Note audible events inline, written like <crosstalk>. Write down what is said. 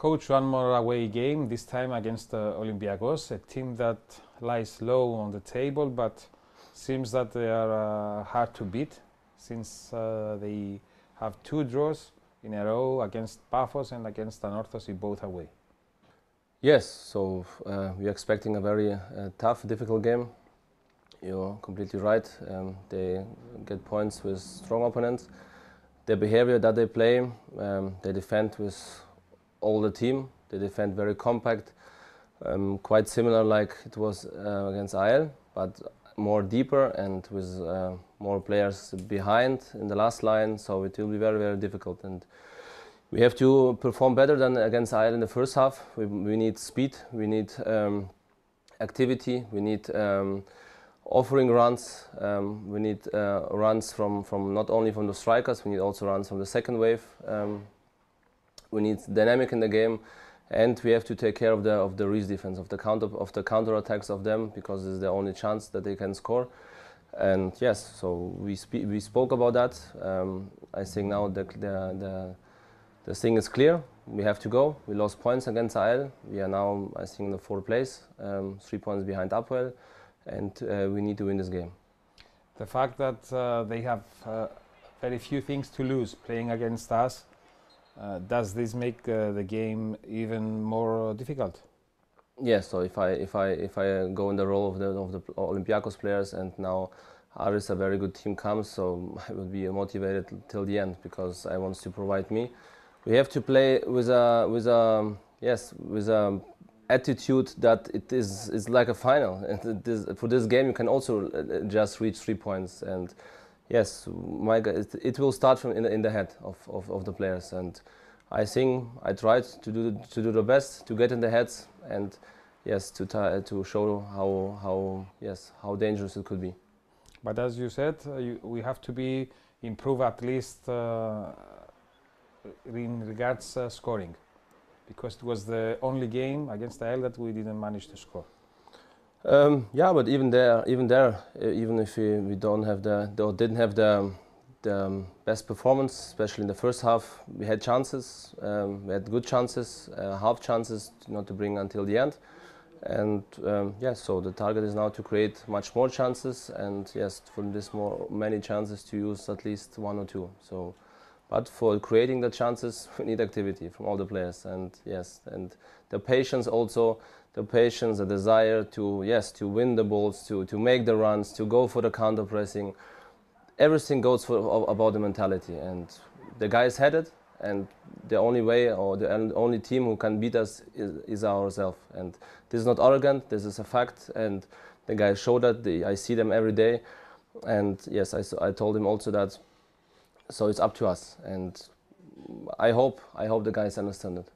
Coach, one more away game, this time against uh, Olympiakos, a team that lies low on the table but seems that they are uh, hard to beat since uh, they have two draws in a row against Paphos and against Anorthosis, both away. Yes, so uh, we're expecting a very uh, tough, difficult game. You're completely right. Um, they get points with strong opponents. Their behavior that they play, um, they defend with all the team. They defend very compact, um, quite similar like it was uh, against AEL, but more deeper and with uh, more players behind in the last line. So it will be very very difficult and. We have to perform better than against AEL in the first half. We, we need speed, we need um, activity, we need um, offering runs. Um, we need uh, runs from, from not only from the strikers, we need also runs from the second wave. Um, we need dynamic in the game, and we have to take care of the of the rest defense, of the counter of the counter attacks of them, because it's the only chance that they can score. And yes, so we we spoke about that. Um, I think now the, the the the thing is clear. We have to go. We lost points against AEL. We are now, I think, in the fourth place, um, three points behind Apoel, and uh, we need to win this game. The fact that uh, they have uh, very few things to lose playing against us does this make uh, the game even more difficult? Yes. So if I if I if I go in the role of the of the Olympiakos players and now Aris, a very good team comes, so <laughs> I will be motivated till the end because I want to provide me. We have to play with a with a yes with a attitude that it is is like a final. <laughs> And this, for this game, you can also uh, just reach three points and yes, my, it, it will start from in the, in the head of, of, of, the players. And I think I tried to do to do the best to get in the heads and yes to to show how how yes how dangerous it could be. But as you said, uh, you, we have to be improve at least uh, in regards uh, scoring, because it was the only game against AEL that we didn't manage to score. Um, yeah, but even there, even there, uh, even if we, we don't have the, or didn't have the, the um, best performance, especially in the first half, we had chances. Um, we had good chances, uh, half chances, not to bring until the end. And um, yes, so the target is now to create much more chances, and yes, from this more many chances to use at least one or two. So, but for creating the chances, <laughs> we need activity from all the players, and yes, and the patience also the patience, the desire to yes to win the balls, to to make the runs, to go for the counter pressing. Everything goes for about the mentality, and the guys had it. And the only way or the only team who can beat us is, is ourselves. And this is not arrogant. This is a fact. And the guys show that. The, I see them every day. And yes, I, I told him also that. So it's up to us. And I hope I hope the guys understand it.